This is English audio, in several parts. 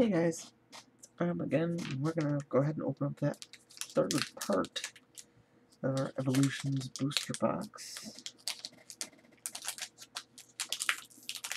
Hey guys, um, again, we're gonna go ahead and open up that third part of our Evolutions booster box.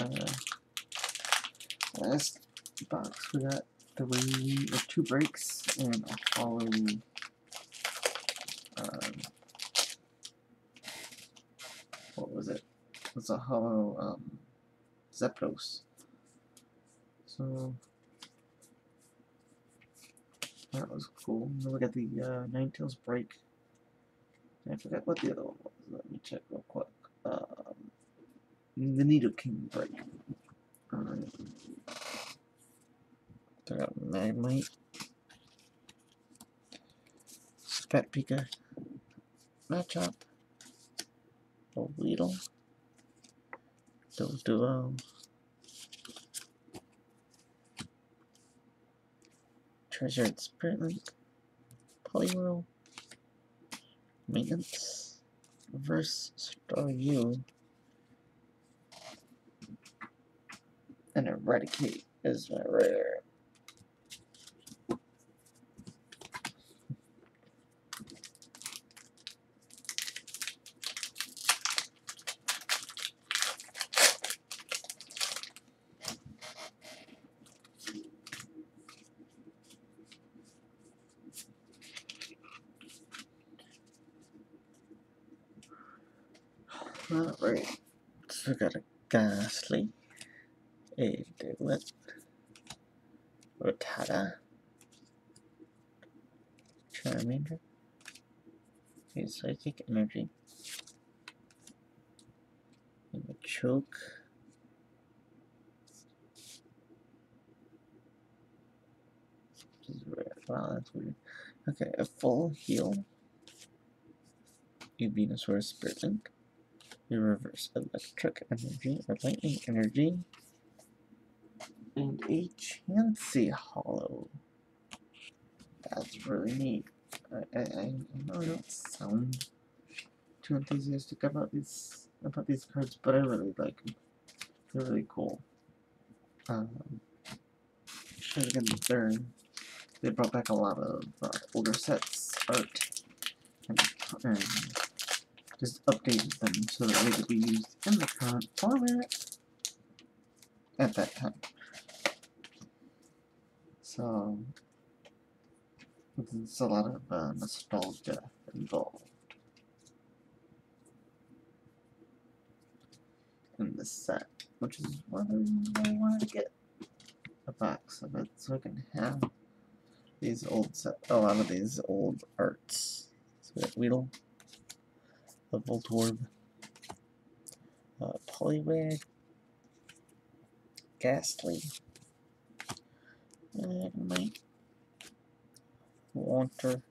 Uh, last box we got three or two breaks and a holo. Um, what was it? It was a holo um. So that was cool. Then we got the uh, Ninetales break. I forgot what the other one was. Let me check real quick. Um, the Nidoking break. Alright. I got Magmite. Spat Pika. Machop. A Weedle. Doduo. Treasured Spirit Link, Poliwhirl, Maintenance, Reverse Staryu, and Eradicate is my rare. Alright, so we got a Gastly, a Diglett, Rattata, Charmander, a Psychic Energy, and a Choke. Wow, that's weird. Okay, a full heal, a Venusaur Spirit Link, a reverse electric energy or lightning energy, and a Chansey Holo. That's really neat. I, I, I know I don't sound too enthusiastic about these about these cards, but I really like them. They're really cool. Um, again, they're, they brought back a lot of uh, older sets art and, and just updated them so that they could be used in the current format at that time. So, there's a lot of uh, nostalgia involved in this set, which is why I wanted to get a box of it so I can have these old set, a lot of these old arts. So Weedle, the Voltorb, uh, Poliwag, Gastly, Magmite, Wanter,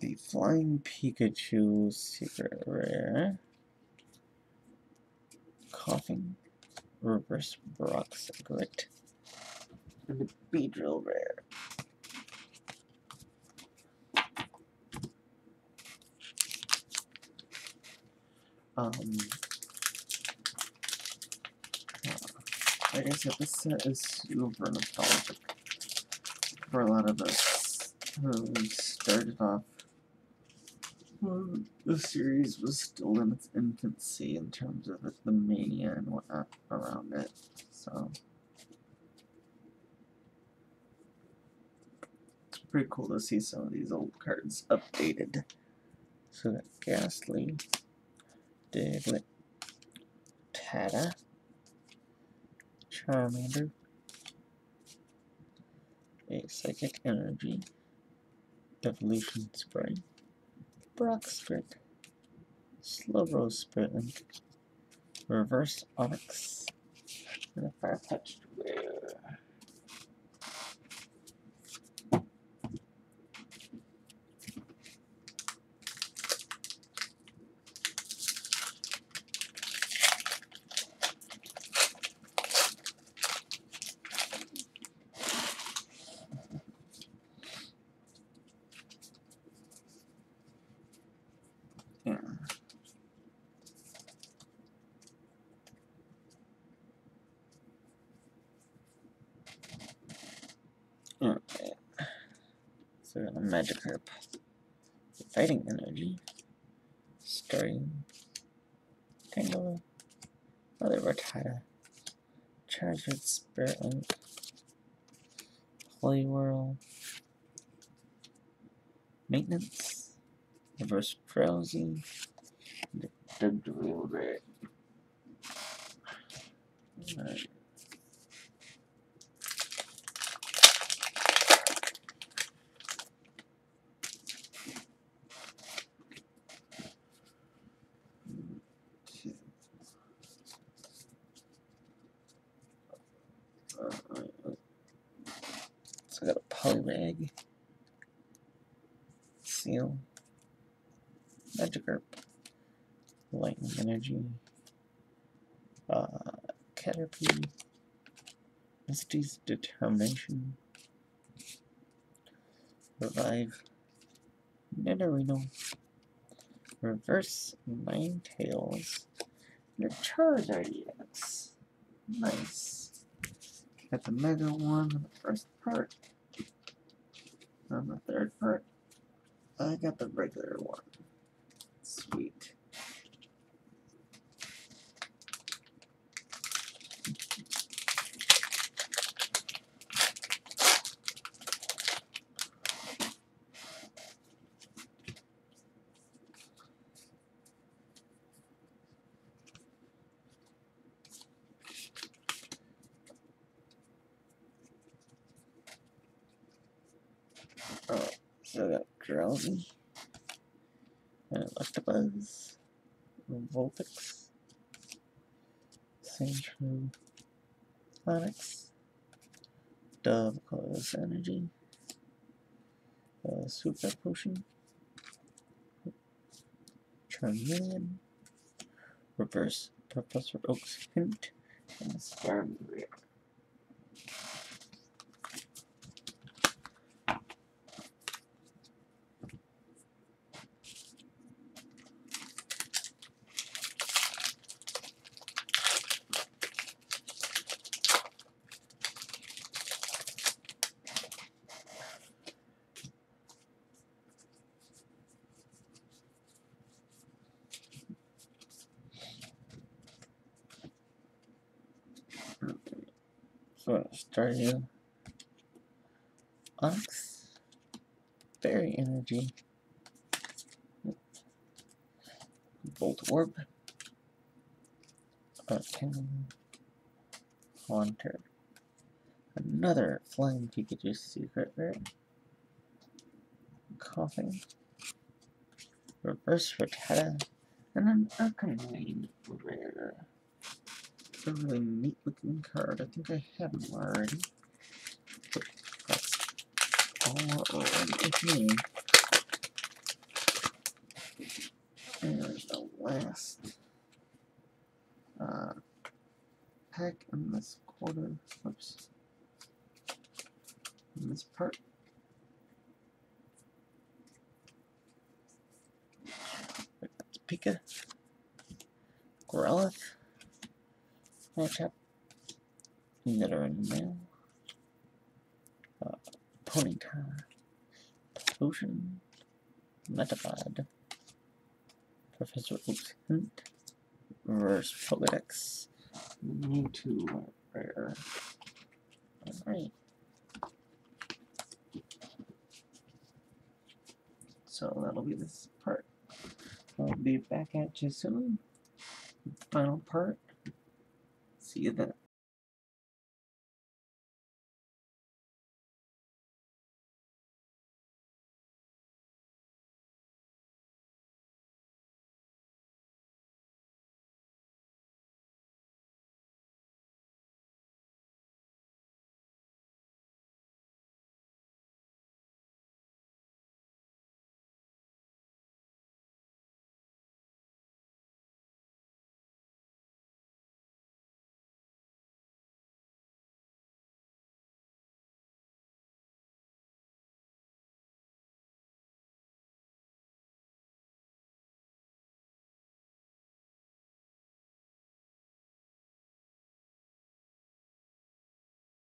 the Flying Pikachu Secret Rare, Koffing, Reverse Brock's Grit, and the Beedrill Rare. Um, uh, like I said, this set is super nostalgic for a lot of us who started off when the series was still in its infancy in terms of it, the mania and whatnot around it. So it's pretty cool to see some of these old cards updated. So that Gastly, Diglett, Tata, Charmander, a Psychic Energy, Evolution Spray, Brock's Grit, Slowbro Spirit Link, Reverse Onix, and a Fire Rare. Got a Magikarp. Fighting Energy. Starting. Tangle. Another Rattata. Charizard Spirit Link. Poliwhirl. Maintenance. Reverse Drowzee. The, the. Alright. So I got a Poliwag, Seel, Magikarp, Lightning Energy, uh, Caterpie, Misty's Determination, Revive, Nidorino, Reverse Ninetales, and a Charizard EX. Nice. Got the Mega one the first part. On the third part, I got the regular one. Sweet. Oh, so I got Drowzee, and Electabuzz, Vulpix, Sandshrew, Onix, Dove Colorless Energy, uh, Super Potion, Charmeleon, Reverse Professor Oak's Hint, and Starmie. So start you. Onix. Berry Energy. Voltorb. Uh, Tangle. Haunter. Another Flying Pikachu secret rare. Koffing. Reverse Rattata. And an Arcanine rare. It's a really neat looking card. I think I have them already. But that's all already with me. There's the last uh, pack in this quarter. Oops. In this part. That's Pika. Growlithe. Machop. Knitter in the mail. Uh, Ponyta. Potion. Metapod. Professor Oak's Hint. Reverse Pokedex. Mewtwo rare. Alright. So that'll be this part. I'll be back at you soon. Final part. See you then.